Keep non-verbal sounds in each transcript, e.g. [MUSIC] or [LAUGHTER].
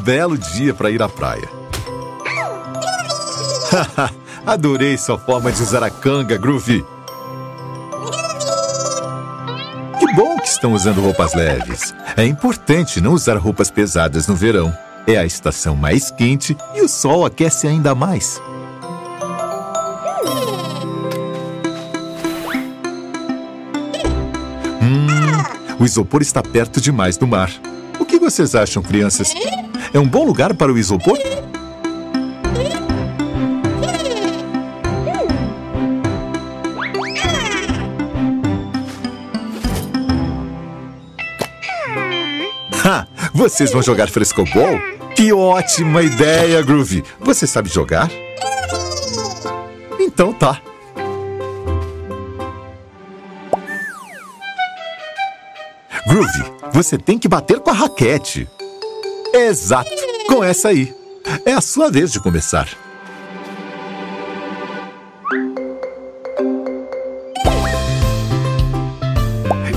belo dia para ir à praia. [LAUGHS] Adorei sua forma de usar a canga, Groovy. Que bom que estão usando roupas leves. É importante não usar roupas pesadas no verão. É a estação mais quente e o sol aquece ainda mais. Hum, o isopor está perto demais do mar. O que vocês acham, crianças? É um bom lugar para o isopor? Ha! Vocês vão jogar frescobol? Que ótima ideia, Groovy! Você sabe jogar? Então tá. Groovy, você tem que bater com a raquete. Exato, com essa aí. É a sua vez de começar.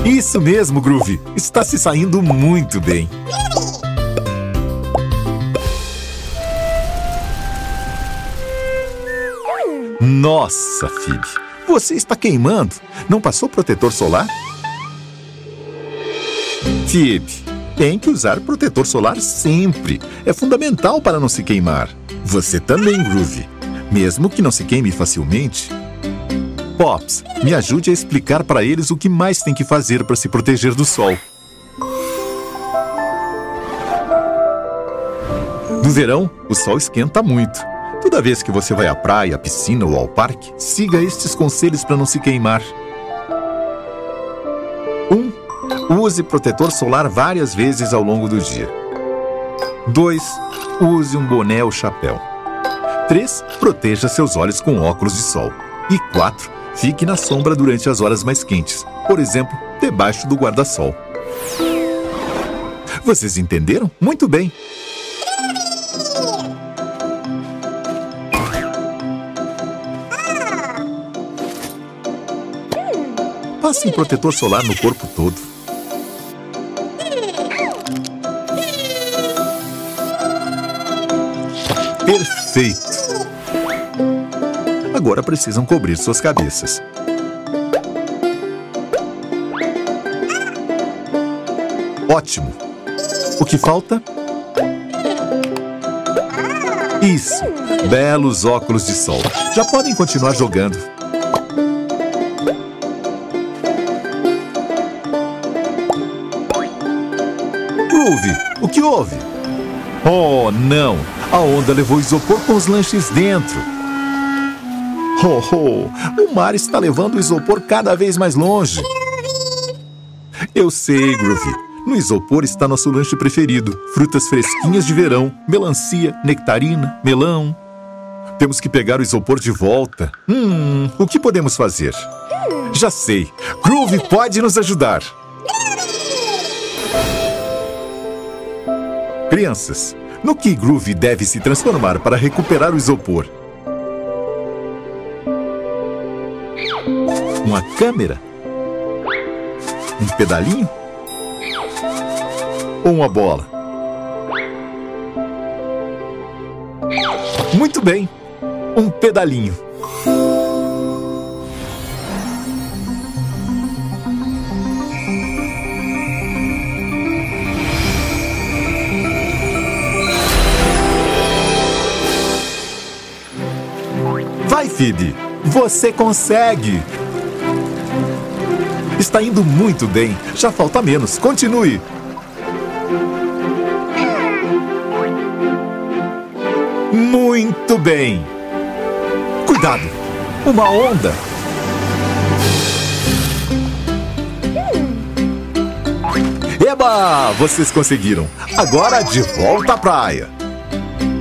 Isso mesmo, Groovy. Está se saindo muito bem. Nossa, Phoebe. Você está queimando. Não passou protetor solar? Phoebe, tem que usar protetor solar sempre. É fundamental para não se queimar. Você também, Groovy. Mesmo que não se queime facilmente, Pops, me ajude a explicar para eles o que mais tem que fazer para se proteger do sol. No verão, o sol esquenta muito. Toda vez que você vai à praia, à piscina ou ao parque, siga estes conselhos para não se queimar. Use protetor solar várias vezes ao longo do dia. 2. Use um boné ou chapéu. 3. Proteja seus olhos com óculos de sol. E 4. Fique na sombra durante as horas mais quentes, por exemplo, debaixo do guarda-sol. Vocês entenderam? Muito bem! Passe um protetor solar no corpo todo. Perfeito! Agora precisam cobrir suas cabeças. Ótimo! O que falta? Isso! Belos óculos de sol. Já podem continuar jogando. Groove, o que houve? Oh, não! A onda levou isopor com os lanches dentro. Oh, oh, o mar está levando o isopor cada vez mais longe. Eu sei, Groovy. No isopor está nosso lanche preferido: frutas fresquinhas de verão, melancia, nectarina, melão. Temos que pegar o isopor de volta. Hum, o que podemos fazer? Já sei. Groove pode nos ajudar. Crianças, no que Groove deve se transformar para recuperar o isopor? Uma câmera? Um pedalinho? Ou uma bola? Muito bem, um pedalinho. Phoebe! Você consegue! Está indo muito bem. Já falta menos. Continue. Muito bem. Cuidado. Uma onda. Eba! Vocês conseguiram. Agora de volta à praia.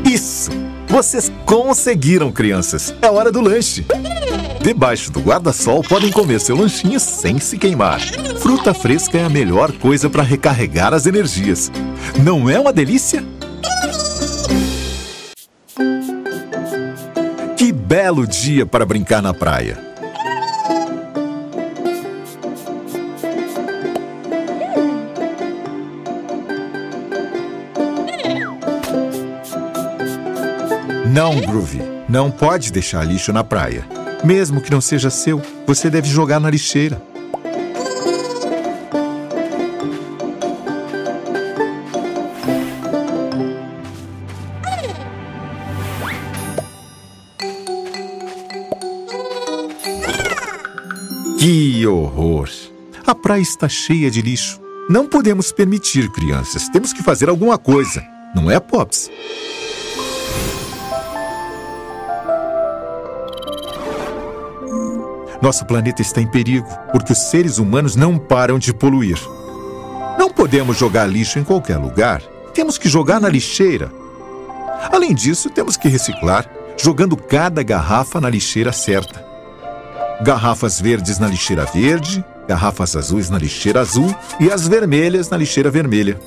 Isso. Vocês conseguiram, crianças. É hora do lanche. Debaixo do guarda-sol podem comer seu lanchinho sem se queimar. Fruta fresca é a melhor coisa para recarregar as energias. Não é uma delícia? Que belo dia para brincar na praia. Não, Groovy. Não pode deixar lixo na praia. Mesmo que não seja seu, você deve jogar na lixeira. Que horror! A praia está cheia de lixo. Não podemos permitir, crianças. Temos que fazer alguma coisa. Não é, Pops? Nosso planeta está em perigo porque os seres humanos não param de poluir. Não podemos jogar lixo em qualquer lugar. Temos que jogar na lixeira. Além disso, temos que reciclar, jogando cada garrafa na lixeira certa. Garrafas verdes na lixeira verde, garrafas azuis na lixeira azul e as vermelhas na lixeira vermelha.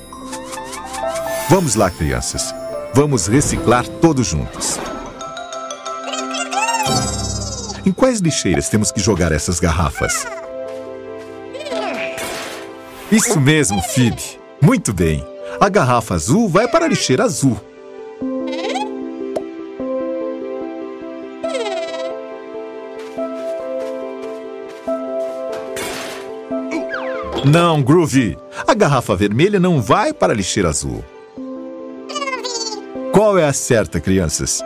Vamos lá, crianças. Vamos reciclar todos juntos. Em quais lixeiras temos que jogar essas garrafas? Isso mesmo, Phoebe. Muito bem. A garrafa azul vai para a lixeira azul. Não, Groovy. A garrafa vermelha não vai para a lixeira azul. Qual é a certa, crianças?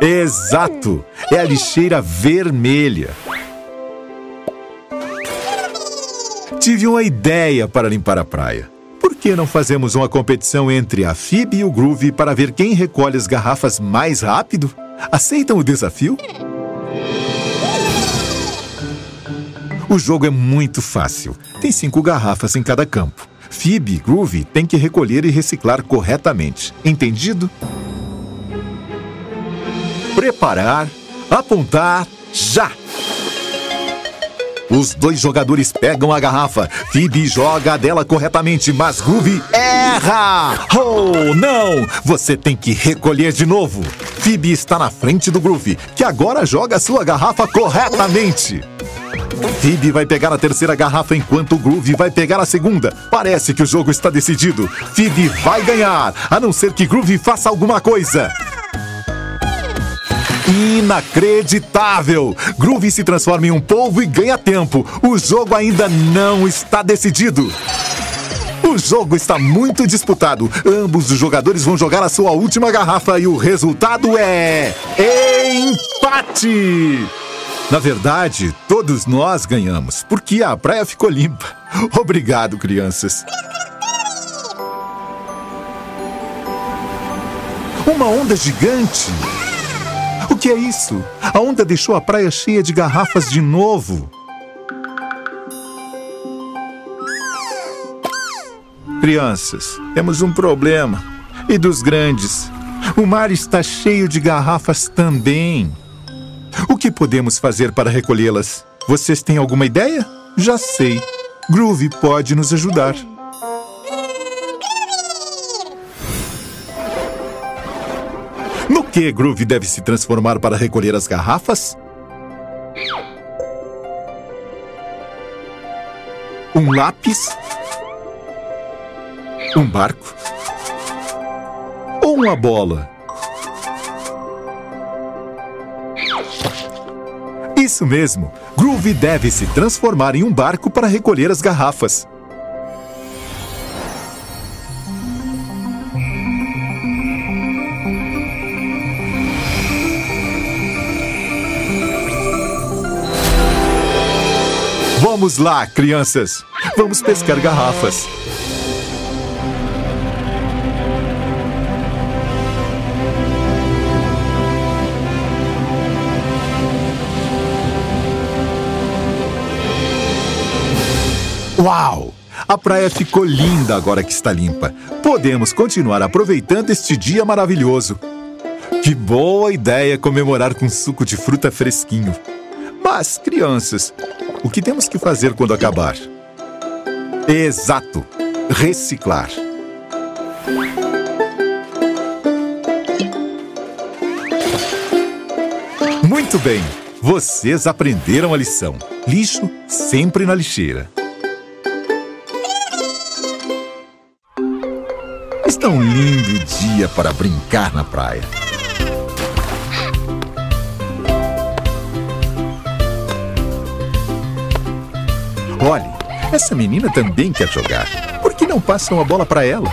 Exato! É a lixeira vermelha. Tive uma ideia para limpar a praia. Por que não fazemos uma competição entre a Phoebe e o Groove para ver quem recolhe as garrafas mais rápido? Aceitam o desafio? O jogo é muito fácil. Tem cinco garrafas em cada campo. Phoebe e Groove têm que recolher e reciclar corretamente. Entendido? Preparar, apontar, já! Os dois jogadores pegam a garrafa. Phoebe joga dela corretamente, mas Groove erra! Oh, não! Você tem que recolher de novo. Phoebe está na frente do Groove, que agora joga sua garrafa corretamente. Phoebe vai pegar a terceira garrafa enquanto o Groove vai pegar a segunda. Parece que o jogo está decidido. Phoebe vai ganhar, a não ser que Groove faça alguma coisa. Inacreditável! Groove se transforma em um polvo e ganha tempo. O jogo ainda não está decidido. O jogo está muito disputado. Ambos os jogadores vão jogar a sua última garrafa e o resultado é. Empate! Na verdade, todos nós ganhamos, porque a praia ficou limpa. [LAUGHS] Obrigado, crianças. Uma onda gigante! O que é isso? A onda deixou a praia cheia de garrafas de novo. Crianças, temos um problema. E dos grandes. O mar está cheio de garrafas também. O que podemos fazer para recolhê-las? Vocês têm alguma ideia? Já sei. Groove pode nos ajudar. No que Groove deve se transformar para recolher as garrafas? Um lápis? Um barco? Ou uma bola? Isso mesmo! Groove deve se transformar em um barco para recolher as garrafas. Vamos lá, crianças! Vamos pescar garrafas. Uau! A praia ficou linda agora que está limpa. Podemos continuar aproveitando este dia maravilhoso. Que boa ideia comemorar com suco de fruta fresquinho. Mas, crianças, o que temos que fazer quando acabar? Exato! Reciclar. Muito bem! Vocês aprenderam a lição. Lixo sempre na lixeira. Está um lindo dia para brincar na praia. Essa menina também quer jogar. Por que não passam a bola para ela?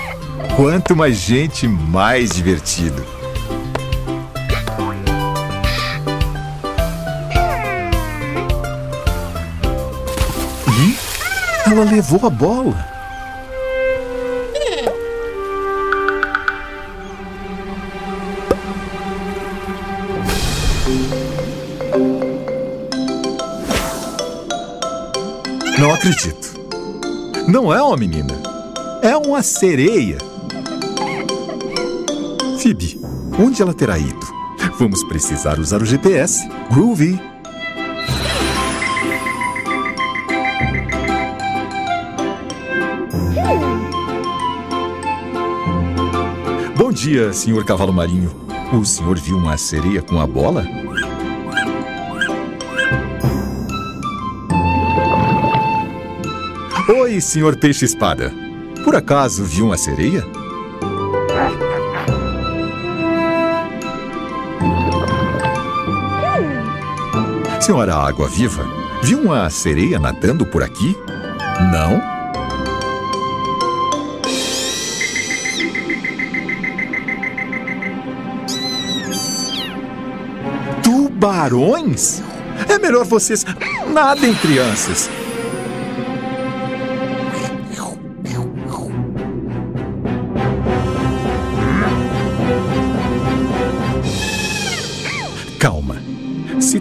Quanto mais gente, mais divertido. E ela levou a bola. Não acredito. Não é uma menina. É uma sereia. Phoebe, onde ela terá ido? Vamos precisar usar o GPS. Groovy. Bom dia, senhor cavalo marinho. O senhor viu uma sereia com a bola? Oi, senhor peixe-espada. Por acaso viu uma sereia? Senhora Água Viva, viu uma sereia nadando por aqui? Não? Tubarões? É melhor vocês nadem, crianças.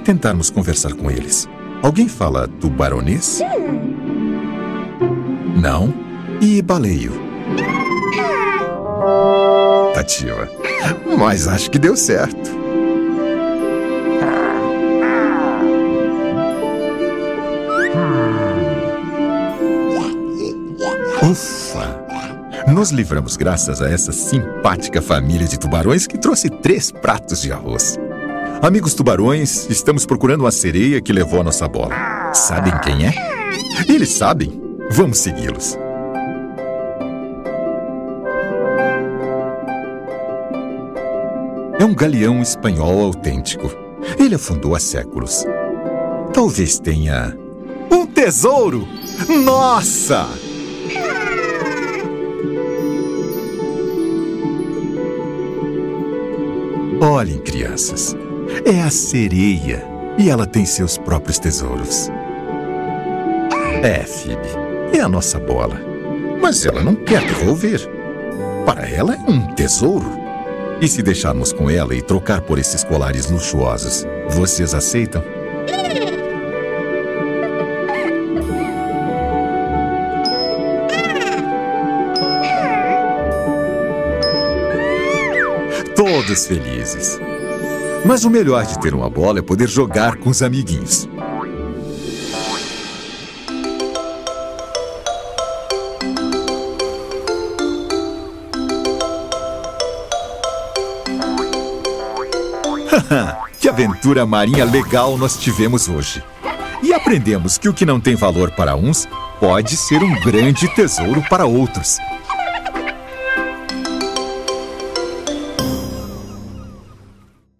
Tentarmos conversar com eles, alguém fala tubaronês? Não? E baleio? Tativa. Mas acho que deu certo. Ufa! Nos livramos graças a essa simpática família de tubarões que trouxe três pratos de arroz. Amigos tubarões, estamos procurando uma sereia que levou a nossa bola. Sabem quem é? Eles sabem. Vamos segui-los. É um galeão espanhol autêntico. Ele afundou há séculos. Talvez tenha um tesouro. Nossa! Olhem, crianças. É a sereia e ela tem seus próprios tesouros. É, Phoebe, é a nossa bola. Mas ela não quer devolver. Para ela é um tesouro. E se deixarmos com ela e trocar por esses colares luxuosos, vocês aceitam? Todos felizes. Mas o melhor de ter uma bola é poder jogar com os amiguinhos. [LAUGHS] que aventura marinha legal nós tivemos hoje. E aprendemos que o que não tem valor para uns pode ser um grande tesouro para outros.